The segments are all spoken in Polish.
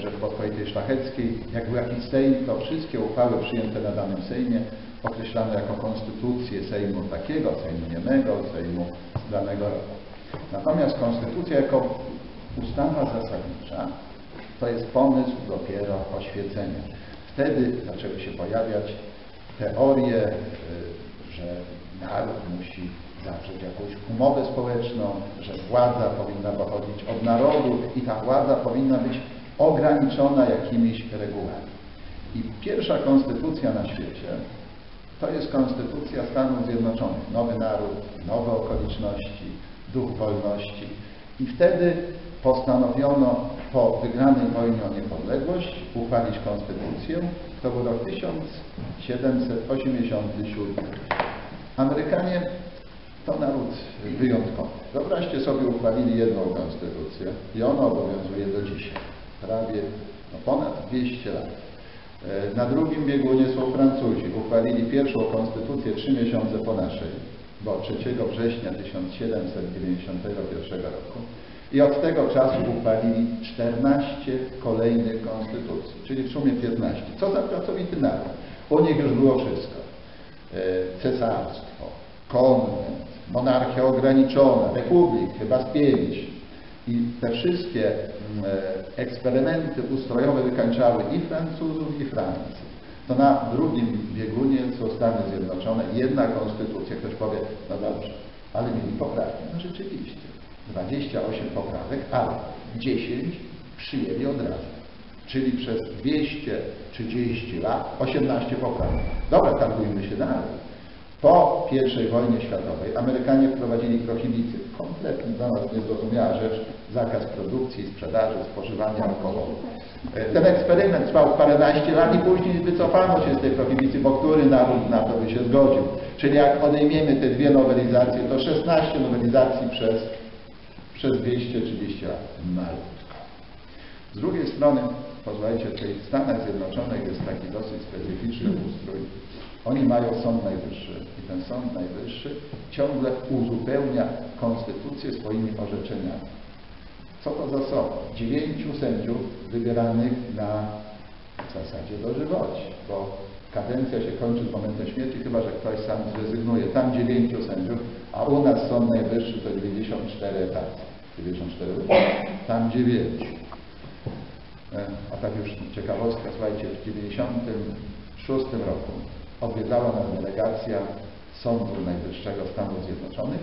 Rzeczpospolitej Szlacheckiej. Jak był jakiś Sejm, to wszystkie uchwały przyjęte na danym Sejmie określane jako konstytucję Sejmu takiego, Sejmu niemego, Sejmu danego roku. Natomiast konstytucja jako ustawa zasadnicza to jest pomysł dopiero oświecenia. Wtedy zaczęły się pojawiać teorie, y, że naród musi zawrzeć jakąś umowę społeczną, że władza powinna pochodzić od narodu i ta władza powinna być ograniczona jakimiś regułami. I pierwsza konstytucja na świecie to jest konstytucja Stanów Zjednoczonych. Nowy naród, nowe okoliczności, duch wolności. I wtedy postanowiono po wygranej wojnie o niepodległość uchwalić konstytucję. To był rok 1787. Amerykanie to naród wyjątkowy. Wyobraźcie sobie, uchwalili jedną konstytucję i ona obowiązuje do dzisiaj. Prawie no, ponad 200 lat. E, na drugim biegunie są Francuzi. Uchwalili pierwszą konstytucję trzy miesiące po naszej, bo 3 września 1791 roku. I od tego czasu uchwalili 14 kolejnych konstytucji, czyli w sumie 15. Co za pracowity naród. U nich już było wszystko. E, cesarstwo, konwent, monarchia ograniczona, republik, chyba z pięć. I te wszystkie mm, e, eksperymenty ustrojowe wykańczały i Francuzów, i Francję. To na drugim biegunie są Stany Zjednoczone, jedna konstytucja. Ktoś powie, no dobrze, ale mieli poprawki. No rzeczywiście, 28 poprawek, ale 10 przyjęli od razu. Czyli przez 230 lat 18 poprawek. Dobra, targujmy się dalej. Po I wojnie światowej Amerykanie wprowadzili prohibicję, kompletnie dla nas niezrozumiała rzecz, zakaz produkcji, sprzedaży, spożywania alkoholu. E, ten eksperyment trwał paręnaście lat i później wycofano się z tej prohibicji, bo który naród na to by się zgodził. Czyli jak odejmiemy te dwie nowelizacje, to 16 nowelizacji przez, przez 230 lat. Z drugiej strony, pozwólcie, w Stanach Zjednoczonych jest taki dosyć specyficzny ustrój. Oni mają Sąd Najwyższy i ten Sąd Najwyższy ciągle uzupełnia konstytucję swoimi orzeczeniami. Co to za sąd? Dziewięciu sędziów wybieranych na w zasadzie dożywocie, bo kadencja się kończy z momentem śmierci, chyba że ktoś sam zrezygnuje. Tam dziewięciu sędziów, a u nas Sąd Najwyższy to 94 etaty. 94 tam dziewięciu. E, a tak już ciekawostka, słuchajcie, w 96 roku odwiedzała nas delegacja Sądu Najwyższego Stanów Zjednoczonych.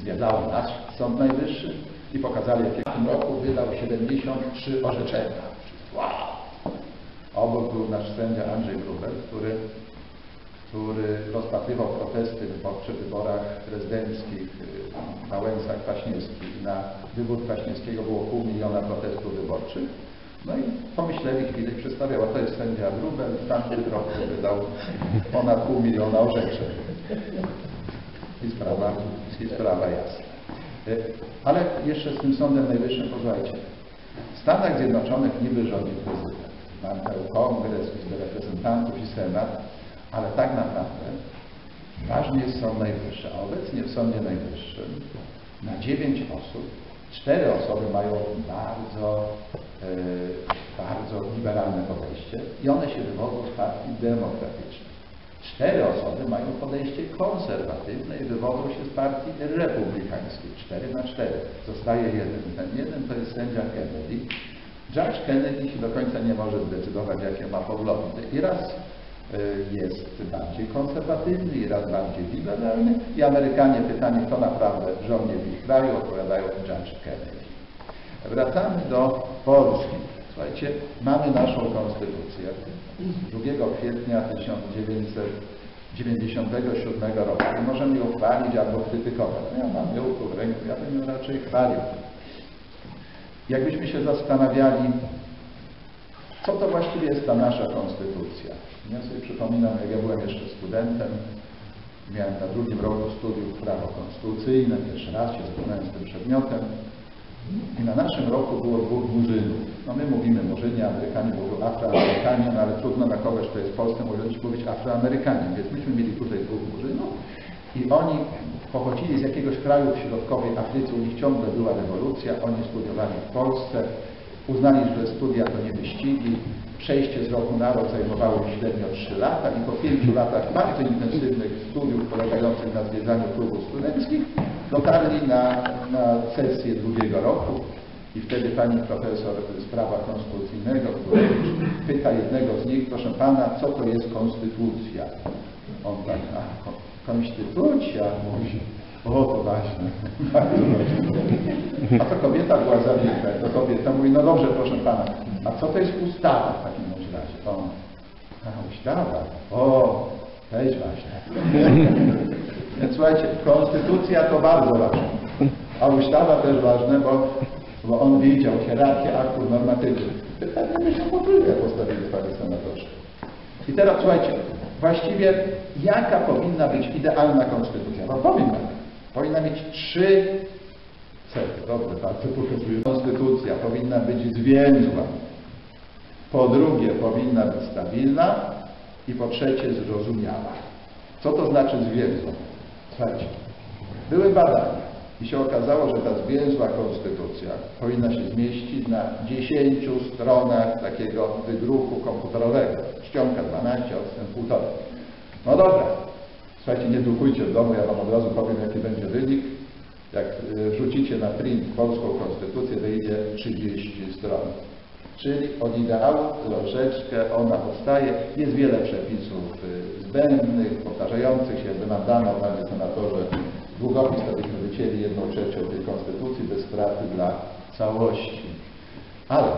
Zwiedzała nasz Sąd Najwyższy i pokazali, w tym roku wydał 73 orzeczenia. Wow! Obok był nasz sędzia Andrzej Grubel, który, który rozpatrywał protesty przy wyborach prezydenckich na Łęsach Kwaśniewskich. Na wybór Kwaśniewskiego było pół miliona protestów wyborczych. No i pomyśleli chwilę i przedstawiała, to jest sędzia Grubel, w tamtym roku wydał ponad pół miliona orzeczeń. I sprawa, i sprawa jasna. E, ale jeszcze z tym Sądem Najwyższym, posłuchajcie. W Stanach Zjednoczonych niby rządzi prezydent. Mamy kongres, Izbę Reprezentantów i Senat, ale tak naprawdę ważny jest Sąd Najwyższy. A obecnie w Sądzie Najwyższym na dziewięć osób cztery osoby mają bardzo, e, bardzo liberalne podejście i one się wywodzą z partii demokratycznej. Cztery osoby mają podejście konserwatywne i wywodzą się z partii republikańskiej. Cztery na cztery. Zostaje jeden. Ten jeden to jest sędzia Kennedy. Judge Kennedy się do końca nie może zdecydować, jakie ma poglądy. I raz y, jest bardziej konserwatywny i raz bardziej liberalny i Amerykanie pytanie, kto naprawdę rządzi w ich kraju, odpowiadają Judge Kennedy. Wracamy do Polski. Słuchajcie, mamy naszą konstytucję z 2 kwietnia 1997 roku. I możemy ją chwalić albo krytykować. No ja mam ją tu w ręku, ja bym ją raczej chwalił. Jakbyśmy się zastanawiali, co to właściwie jest ta nasza konstytucja. Ja sobie przypominam, jak ja byłem jeszcze studentem, miałem na drugim roku studiów prawo konstytucyjne, pierwszy raz się zetknąłem z tym przedmiotem. I na naszym roku było dwóch murzynów. No my mówimy murzyni, Amerykanie mówią afroamerykanie, no ale trudno na kogoś, kto jest w Polsce, mówić, mówić afroamerykanie. Więc myśmy mieli tutaj dwóch murzynów i oni pochodzili z jakiegoś kraju w środkowej Afryce, u nich ciągle była rewolucja, oni studiowali w Polsce Uznali, że studia to nie wyścigi. Przejście z roku na rok zajmowało średnio 3 lata i po 5 latach bardzo intensywnych studiów polegających na zwiedzaniu klubów studenckich dotarli na, na sesję drugiego roku i wtedy pani profesor z prawa konstytucyjnego, pyta jednego z nich, proszę pana, co to jest konstytucja? On tak, a ko- konstytucja, mówi, o to ważne. A to kobieta była zawierta, to kobieta mówi, no dobrze, proszę pana, a co to jest ustawa w takim razie? On, a ustawa, o, to jest. Więc słuchajcie, konstytucja to bardzo ważne, a ustawa też ważne, bo, bo on widział hierarchię aktów normatywnych. Pytanie byśmy potrójnie postawili, panie senatorze. I teraz słuchajcie, właściwie jaka powinna być idealna konstytucja? No powinna. Powinna mieć trzy cechy. Dobrze, bardzo pokazuję. Konstytucja powinna być zwięzła. Po drugie, powinna być stabilna. I po trzecie, zrozumiała. Co to znaczy zwięzła? Słuchajcie, były badania i się okazało, że ta zwięzła konstytucja powinna się zmieścić na 10 stronach takiego wydruku komputerowego. Czcionka 12, odstęp 1,5. No dobra, słuchajcie, nie drukujcie w domu, ja wam od razu powiem, jaki będzie wynik. Jak y, rzucicie na print polską konstytucję, wyjdzie 30 stron. Czyli od ideału troszeczkę ona odstaje. Jest wiele przepisów y, zbędnych, powtarzających się. Dano, panie senatorze, długopis, to byśmy wycięli jedną trzecią tej konstytucji bez straty dla całości. Ale,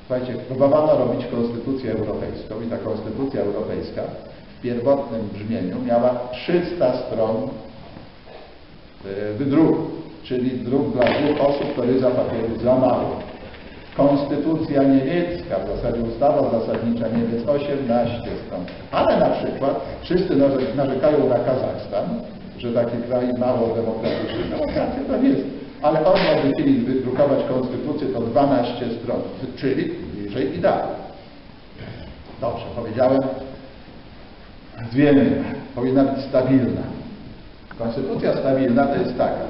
słuchajcie, próbowano robić konstytucję europejską i ta konstytucja europejska w pierwotnym brzmieniu miała 300 stron y, wydruku, czyli druk dla dwóch osób to ryza papieru za mało. Konstytucja niemiecka, w zasadzie ustawa zasadnicza Niemiec 18 stron. Ale na przykład wszyscy narze- narzekają na Kazachstan, że taki kraj mało demokratyczny. Demokracja tam jest. Ale oni jakby chcieli wydrukować konstytucję to 12 stron, czyli bliżej ideału. Dobrze, powiedziałem. Zwięzła, powinna być stabilna. Konstytucja stabilna to jest taka,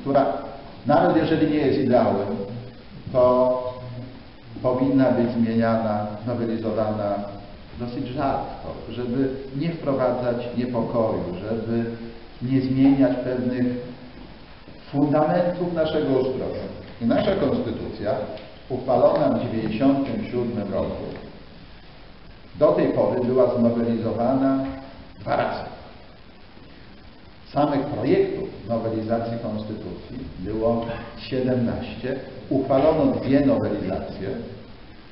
która nawet jeżeli nie jest ideałem, to powinna być zmieniana, nowelizowana dosyć rzadko, żeby nie wprowadzać niepokoju, żeby nie zmieniać pewnych fundamentów naszego ustroju. I nasza konstytucja, uchwalona w 1997 roku, do tej pory była znowelizowana dwa razy. Samych projektów nowelizacji konstytucji było 17. Uchwalono dwie nowelizacje,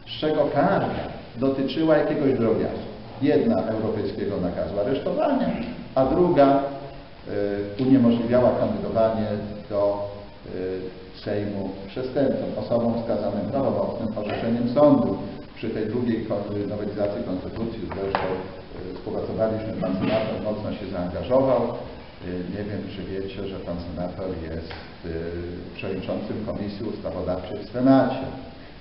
z czego każda dotyczyła jakiegoś drobiazgu. Jedna europejskiego nakazu aresztowania, a druga y, uniemożliwiała kandydowanie do y, Sejmu przestępcom, osobom skazanym prawomocnym orzeczeniem sądu. Przy tej drugiej nowelizacji konstytucji zresztą y, współpracowaliśmy, pan senator mocno się zaangażował. Y, Nie wiem, czy wiecie, że pan senator jest y, przewodniczącym Komisji Ustawodawczej w Senacie.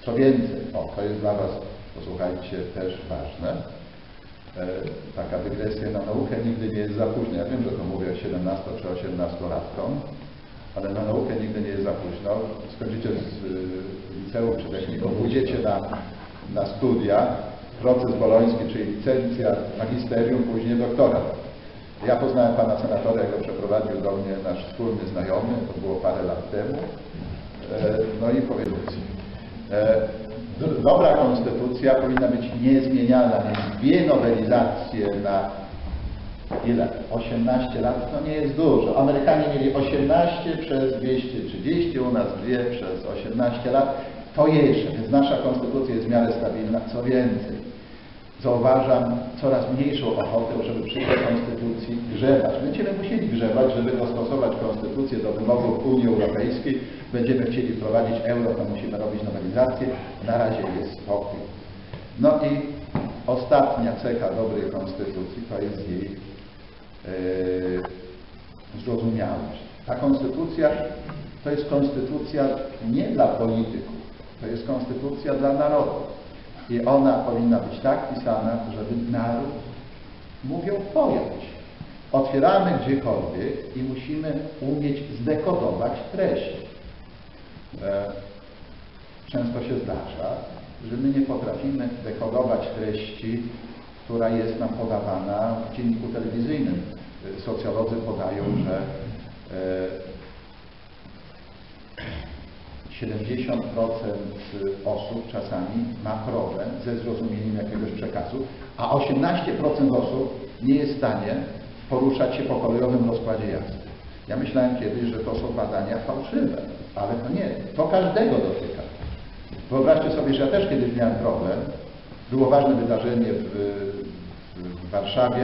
Co więcej, o, to jest dla Was, posłuchajcie, też ważne. E, Taka dygresja na naukę nigdy nie jest za późno. Ja wiem, że to mówię 17 czy 18 latkom, ale na naukę nigdy nie jest za późno. Skończycie z y, liceum czy technikum, pójdziecie na, na studia, proces boloński, czyli licencja, magisterium, później doktorat. Ja poznałem pana senatora, jak go przeprowadził do mnie nasz wspólny znajomy, to było parę lat temu. E, No i powiedział e, dobra konstytucja powinna być niezmieniana, więc dwie nowelizacje na ile? 18 lat to nie jest dużo. Amerykanie mieli 18 przez 230, u nas dwie przez 18 lat. To jeszcze, więc nasza konstytucja jest w miarę stabilna. Co więcej, zauważam coraz mniejszą ochotę, żeby przy tej konstytucji grzebać. Będziemy musieli grzebać, żeby dostosować konstytucję do wymogów Unii Europejskiej. Będziemy chcieli wprowadzić euro, to musimy robić nowelizację. Na razie jest spokój. No i ostatnia cecha dobrej konstytucji to jest jej yy, zrozumiałość. Ta konstytucja to jest konstytucja nie dla polityków, to jest konstytucja dla narodu. I ona powinna być tak pisana, żeby naród mógł ją pojąć. Otwieramy gdziekolwiek i musimy umieć zdekodować treść. E, często się zdarza, że my nie potrafimy dekodować treści, która jest nam podawana w dzienniku telewizyjnym. Y, Socjolodzy podają, że e, 70% osób czasami ma problem ze zrozumieniem jakiegoś przekazu, a 18% osób nie jest w stanie poruszać się po kolejowym rozkładzie jazdy. Ja myślałem kiedyś, że to są badania fałszywe, ale to nie. To każdego dotyka. Wyobraźcie sobie, że ja też kiedyś miałem problem. Było ważne wydarzenie w, w Warszawie.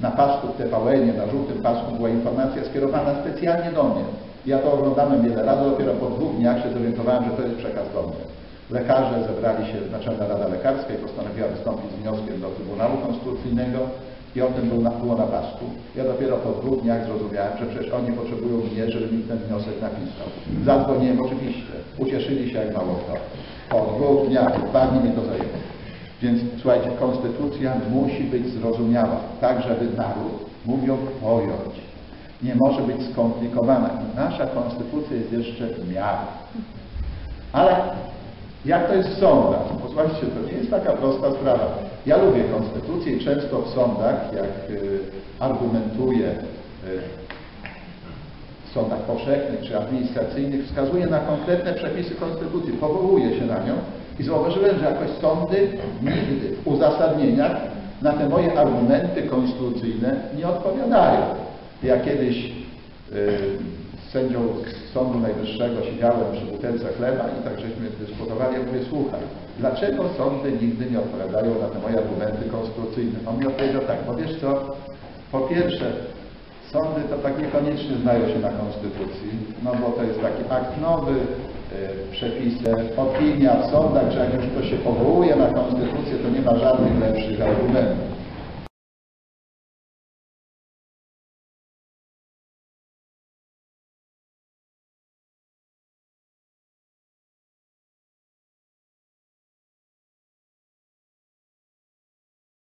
Na pasku TVN, na żółtym pasku była informacja skierowana specjalnie do mnie. Ja to oglądałem wiele razy, dopiero po dwóch dniach się zorientowałem, że to jest przekaz do mnie. Lekarze zebrali się, Naczelna Rada Lekarska i postanowiła wystąpić z wnioskiem do Trybunału Konstytucyjnego i o tym był na, było na pasku. Ja dopiero po dwóch dniach zrozumiałem, że przecież oni potrzebują mnie, żeby mi ten wniosek napisał. Zadzwoniłem oczywiście, ucieszyli się jak mało kto. Po dwóch dniach, dwa dni mi to zajęło. Więc słuchajcie, konstytucja musi być zrozumiała, tak żeby naród mógł ją pojąć. Nie może być skomplikowana. Nasza konstytucja jest jeszcze w miarę. Ale jak to jest w sądach? Posłuchajcie, to nie jest taka prosta sprawa. Ja lubię konstytucję i często w sądach, jak y, argumentuję y, w sądach powszechnych czy administracyjnych, wskazuję na konkretne przepisy konstytucji, powołuję się na nią i zauważyłem, że jakoś sądy nigdy w uzasadnieniach na te moje argumenty konstytucyjne nie odpowiadają. Ja kiedyś y, z sędzią z Sądu Najwyższego siedziałem przy butelce chleba i tak żeśmy dyskutowali. Ja mówię, słuchaj, dlaczego sądy nigdy nie odpowiadają na te moje argumenty konstytucyjne? On mi odpowiedział tak, bo wiesz co, po pierwsze, sądy to tak niekoniecznie znają się na konstytucji, no bo to jest taki akt nowy, y, przepisy, opinia w sądach, że jak już ktoś się powołuje na konstytucję, to nie ma żadnych lepszych argumentów.